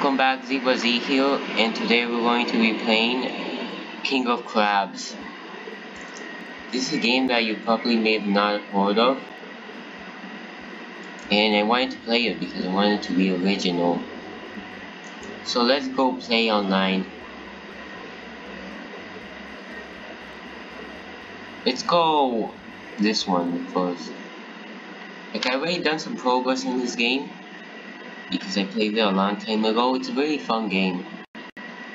Welcome back, Zebra Z here, and today we're going to be playing King of Crabs. This is a game that you probably may have not heard of, and I wanted to play it because I wanted to be original. So let's go play online. Let's go this one first. Like I already done some progress in this game because I played it a long time ago. It's a really fun game.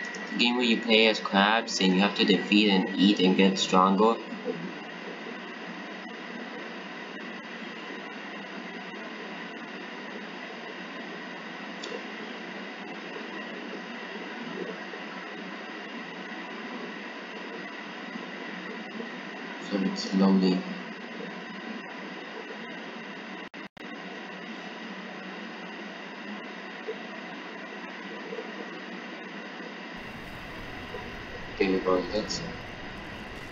It's a game where you play as crabs and you have to defeat and eat and get stronger. So it's loading. Okay, well, let's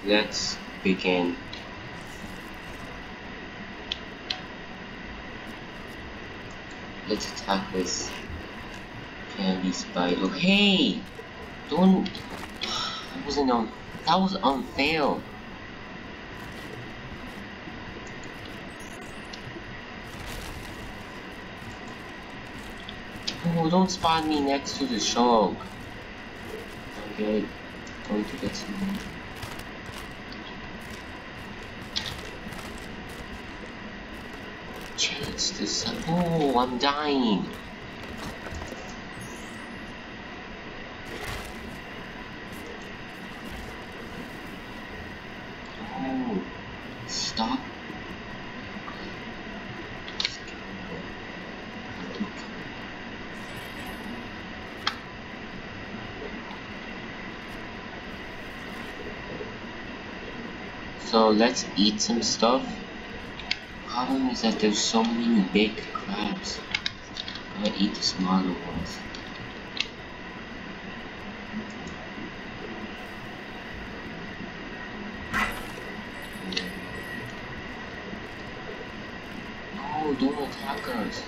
let's begin. Let's attack this candy spider. Hey, don't. That wasn't on. That was unfair. Oh, don't spot me next to the shark. Okay going to get some. Change this. Oh, I'm dying. Oh, stop. So let's eat some stuff. Problem is that there's so many big crabs. I'm gonna eat the smaller ones. No, don't attack us.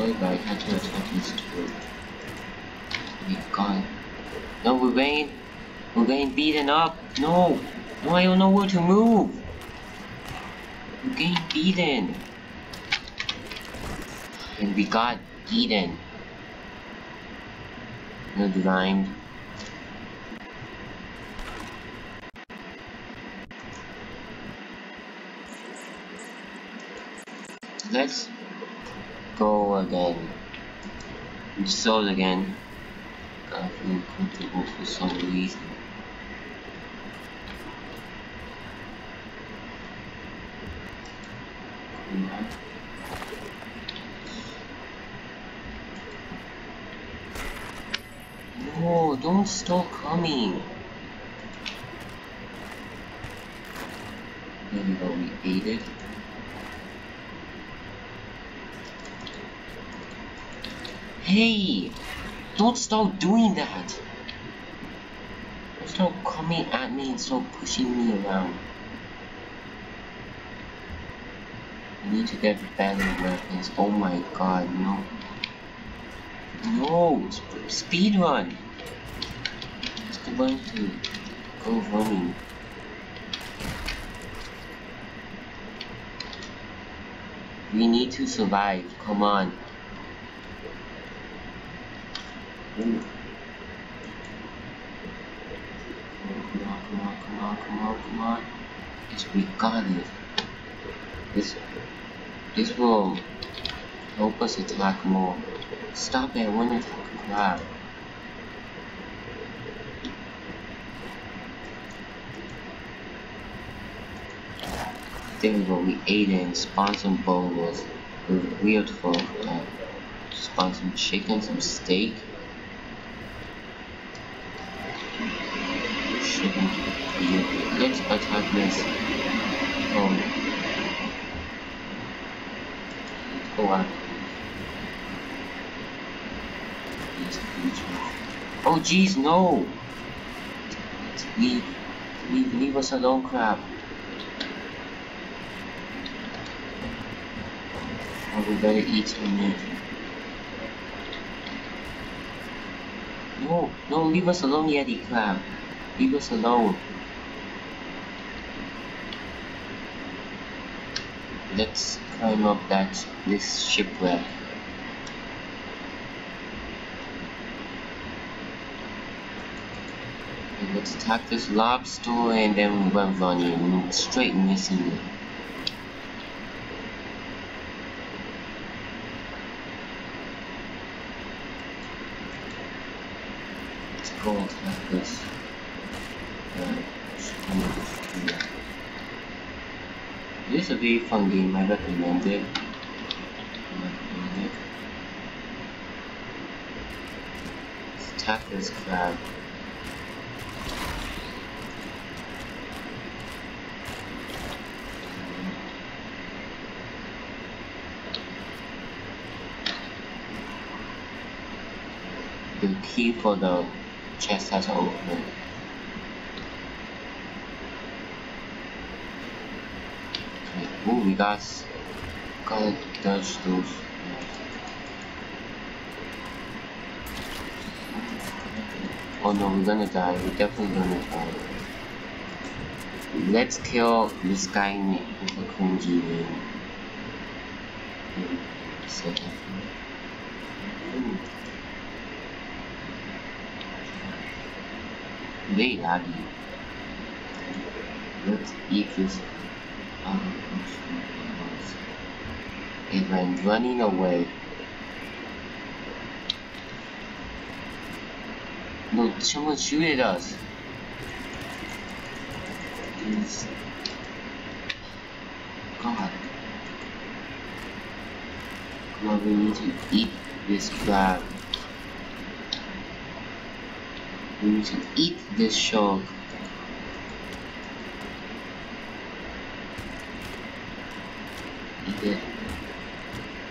Sorry, but I had to attack these two. We got No, we're getting, we're getting beaten up. No, no, I don't know where to move. We're getting beaten. And we got beaten. No rhymed. Let's go again. Sold again. I feel comfortable for some reason. No, don't stop coming. There we we ate it. Hey! Don't stop doing that! Don't start coming at me and start pushing me around. I need to get better weapons. Oh my god, no. No! Speed run! It's going to go running. We need to survive. Come on. Come on, come on, come on, come on, come on. Yes, we got it. This, this will help us attack more. Stop it, to attack a crab. There we go, we ate it and spawned some bowls. Weird for uh, spawn some chicken, some steak. Let's you this at hardness? Um, Oh jeez, no! Leave, leave, leave us alone, crab. I would better eat some meat. No, no, leave us alone, Yeti crab. Leave us alone. Let's climb up that this shipwreck. Okay, let's attack this lobster and then run running straight missing it. Let's go attack this. This is a very fun game, I recommend it. Recommend it. Let's attack this crab. The key for the chest has opened. Oh, we got gotta dodge those. Oh no, we're gonna die. We're definitely gonna die. Let's kill this guy with a Kunji name. Very laggy. Let's eat this it went running away. No, someone shoot at us. Please. God. Come on, we need to eat this crab. We need to eat this shark. it.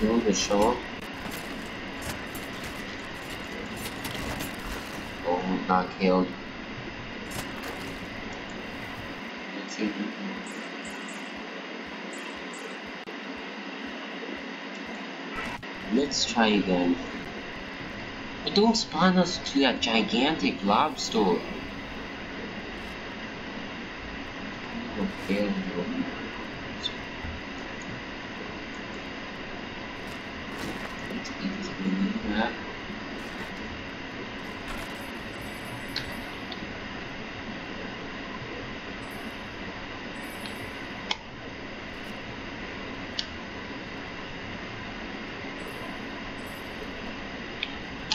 kill the shark. Oh, got killed. Let's try again. But don't spawn us to that gigantic lobster. Okay.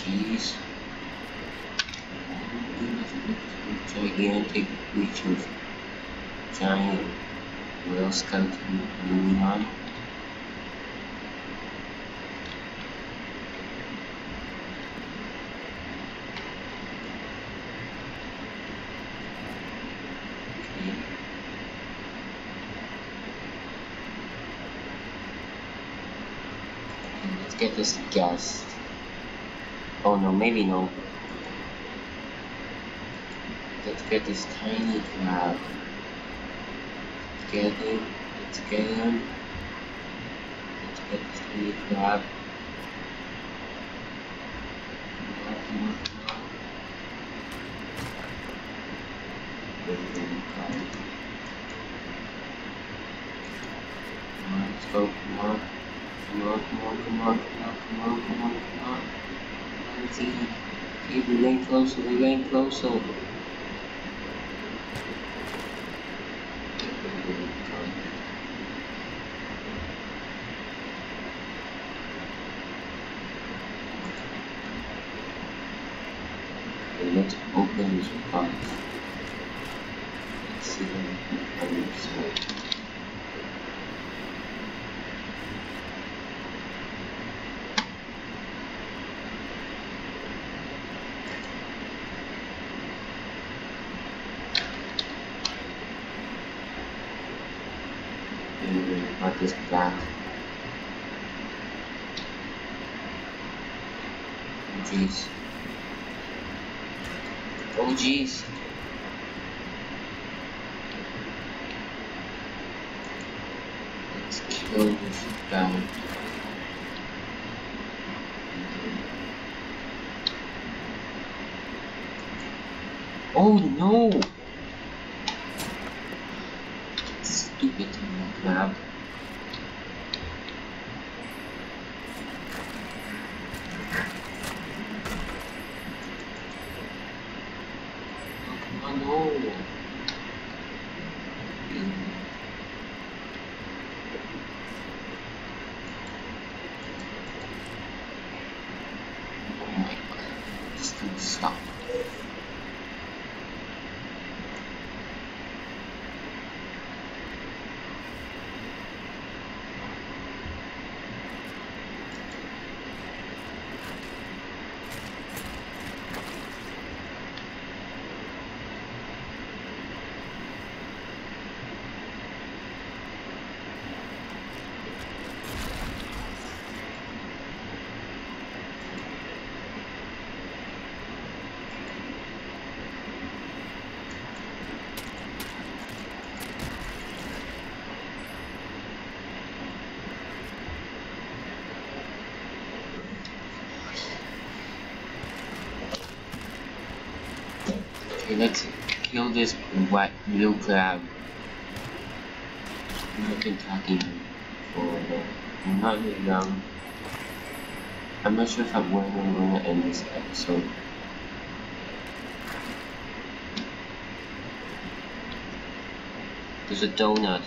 Jeez. Gigantic creatures. Giant whale skeleton neon. Let's get this gas. Oh no, maybe no. Let's get this tiny crab. Let's get him. Let's get him. Let's get this tiny crab. Let's go, come on. Come on, come on, come on, come on, come on, come on, come on. Let's see. Okay, we're getting closer, we're getting closer. use funds. Let's see how we. What is that? Jeez. Oh jeez. Let's kill this guy. Oh no! Stupid crap. Oh no! Oh my god. Just gonna stop. Okay, let's kill this white blue um, crab. I've been talking for a while. I'm not really young. I'm not sure if I'm I'm going to end this episode. There's a donut.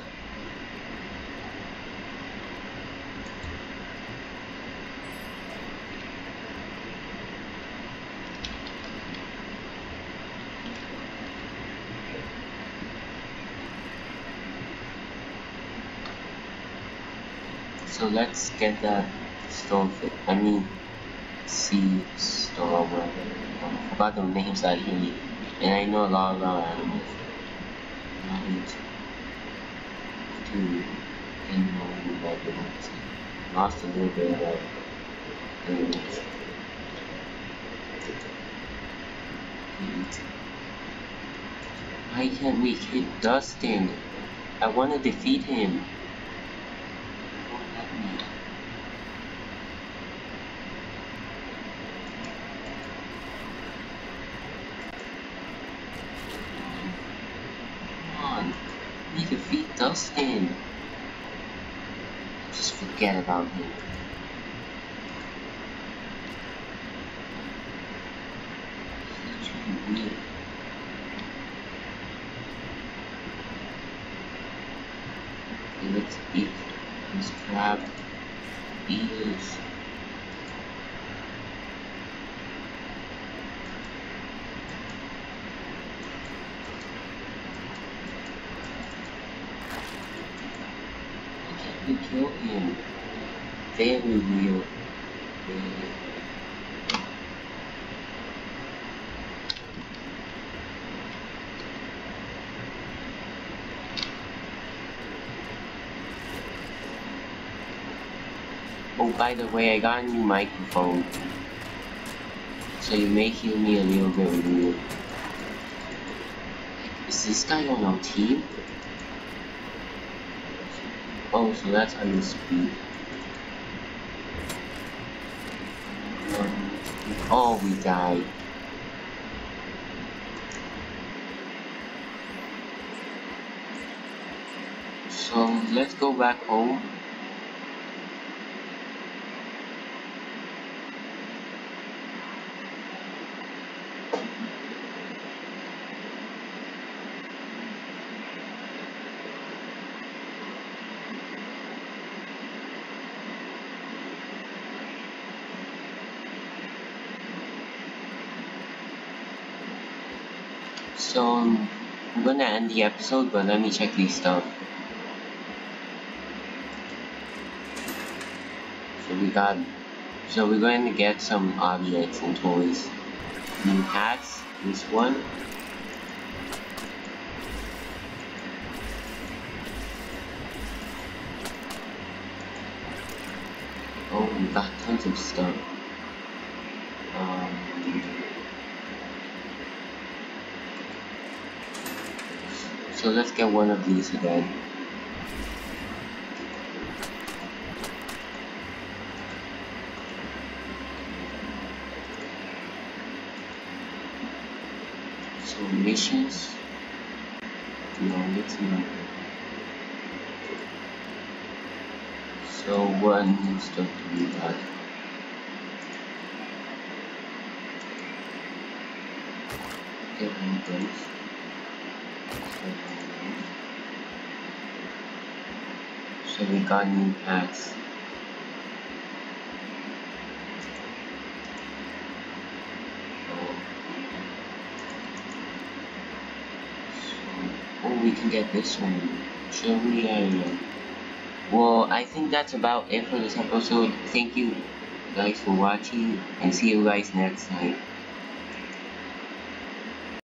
So let's get that stone fit. I mean, sea storm, whatever. I forgot the names that really, and I know a lot about animals. Right. To animal measurements. Lost a little bit about animals. Why can't we hit Dustin? I want to defeat him. Won't let me. Come on, we defeat Dustin. Just forget about a weird. Okay, let's eat this crab. Eels. Why can't we kill him? Very weird. Very Oh, by the way, I got a new microphone. So you may hear me a little bit weird. Is this guy on our team? Oh, so that's how you speak. Oh, we died. So let's go back home. So I'm gonna end the episode, but let me check these stuff. So we got, so we're going to get some objects and toys. I hats, this one. Oh, we got tons of stuff. So let's get one of these again. So missions. No, it's not. So new stuff do we got? Get one of those. So we got new packs. Oh, oh, we can get this one. Surely uh, I Well, I think that's about it for this episode. Thank you guys for watching and see you guys next time.